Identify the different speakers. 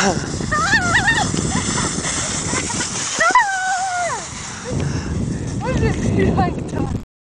Speaker 1: What
Speaker 2: is it behind us?